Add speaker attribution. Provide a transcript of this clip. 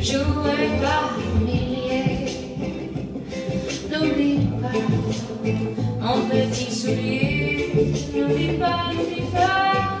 Speaker 1: jouer par milliers. N'oublie pas mon petit soulier, n'oublie pas, n'oublie pas.